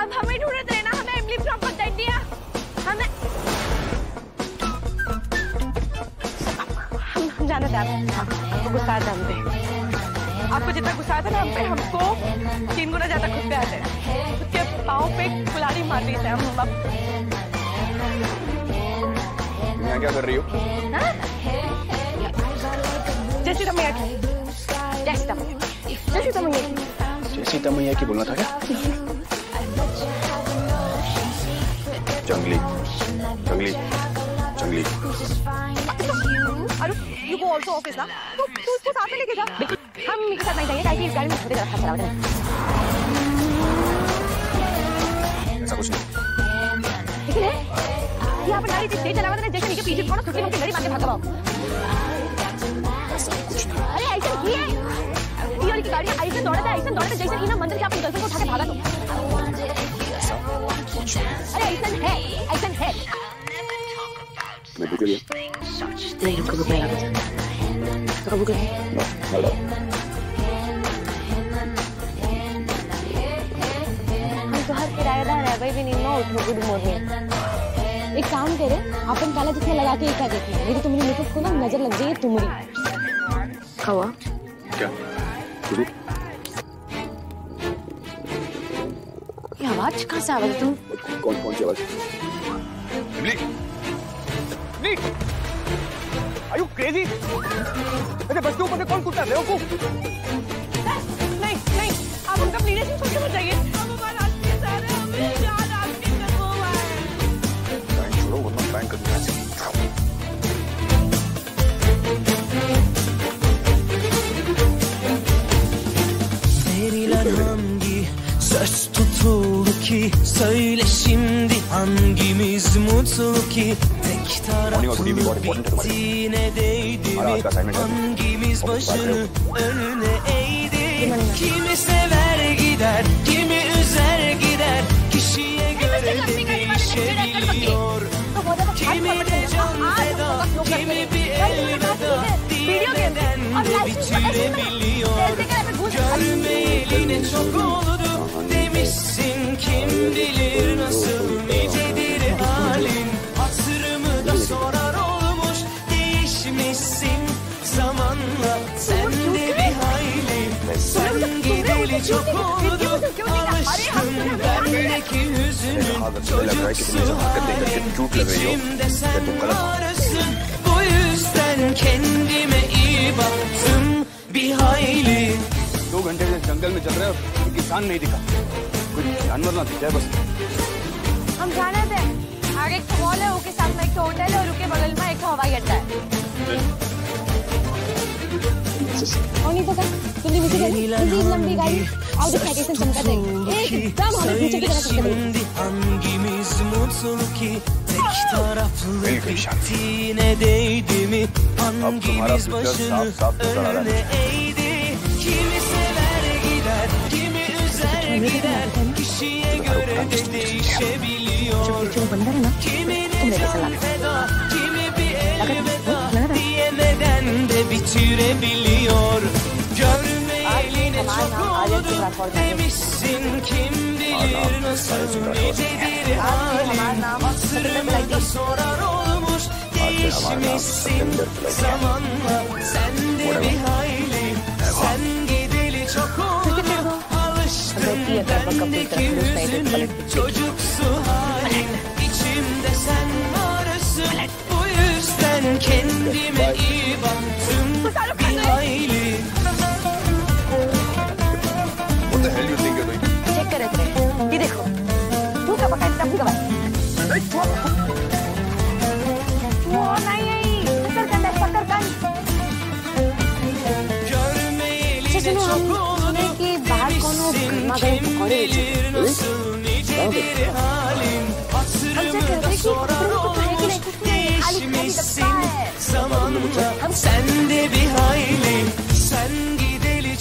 अब हमें ढूंढते रहना हमें इमली फ्रॉम दिया। हमें हम हम जाना था आपको गुस्सा आता हम पे। आपको जितना गुस्सा आता ना हम पे हमको तीन गुना ज़्यादा खुद पे आते हैं। उसके पाँव पे कुल्हाड़ी मार दी है हम अब। यहाँ क्या कर रही हो? हाँ? जय सीता मैया की। जय सीता मैया की। जय सीता मैया की। जय सीता मैया की बोलना था क्या? जंगली जंगली जंगली। अरे यू गो आल्सो ऑफ़िस ना तू तू उसको साथ में लेके जा। हम के साथ नहीं जाएँगे ताकि इस गाड़ी में थोड़ी ज़्यादा खतरा हो। ऐसा कुछ नहीं। लेकिन है यहाँ पर नारी जिस चलावा था जैसे नीचे पीछे कौन सुखी मुखी लड़ी मार के भागा अरे ऐसा की है ये वाली की गाड़ी ऐसे दौड़ता है ऐसे दौड़ता है जैसे हीना मंदिर के अपनी गर्लफ्रेंड को उठा के भागा तुम अरे ऐसा है ऐसा है मैं भूख गया नहीं रुको रुको तो रुको गुड मॉर्निंग एक काम करे अपन काला जितना लगा के क्या देखें मेरी तुम्हारी मेकअप को ना नज़र लग जाएगी तुम्हारी कवा क्या? आवाज़ कहाँ से आ रही तुम कौन कौन सी आवाज़? इमली इमली आर यू क्रेजी अरे बस के ऊपर से कौन कुत्ता है? बेवकूफ़। Şimdi hangimiz mutlu ki tek taraflı bittiğine değdi mi? Hangimiz başını önüne eğdi? Kimi sever gider, kimi üzer gider. Kişiye göre değişebiliyor. Kimi de can feda, kimi bir elveda. Diyemeden de bitirebiliyor. Görmeyeli ne çok oldu demişsin kim bilir. Bu yüzden दो। घंटे से जंगल में चल रहे हो किसान नहीं दिखा कुछ जानवर ना दिखाए बस हम जाने थे आगे एक तो मॉल है उसके सामने एक तो होटल है और उसके बगल में एक तो हवाई अड्डा है। और नहीं पता तुमने मुझे कही इतनी लंबी गाड़ी और दिखा कैसे चमका देगी एकदम हमें पीछे की तरफ चमका देगी Şimdi hangimiz mutlu ki Tek taraflı Bill Kışan. bittiğine değdi mi तुम्हारा Hangimiz fütür başını saf saf tutar adam. önüne eğdi Kimi sever gider kimi üzer gider Kişiye göre de değişebiliyor जो बंदर है ना Kimine can feda, kimi bir elveda Diyemeden de bitirebiliyor Görmeyeli çok oldu Demişsin. Kim bilir nasıl nicedir halin Hatırımı da sorar olmuş. Değişmişsin zamanla. Sen de bir hayli. Sen gideli çok oldu. Alıştım bendeki hüzünün Çocuksu halin İçimde sen varsın. Bu yüzden kendime the hell you think you're doing? Check करे थे ये देखो तू क्या पका इतना भूखा वो नहीं आई पकड़ कर पकड़ कर Görmeyeli अच्छा ne सुनो हम çok oldu सुने कि बाहर कोनो गर्मा गर्म Kim पकौड़े बेचे bilir nasıl nicedir halin Hatırımı da sorar olmuş Değişmişsin zamanla Sen de bir hayli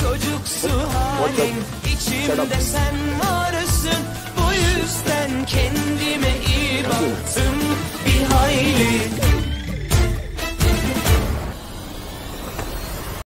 Çocuksu halin içimde sen varsın. Bu yüzden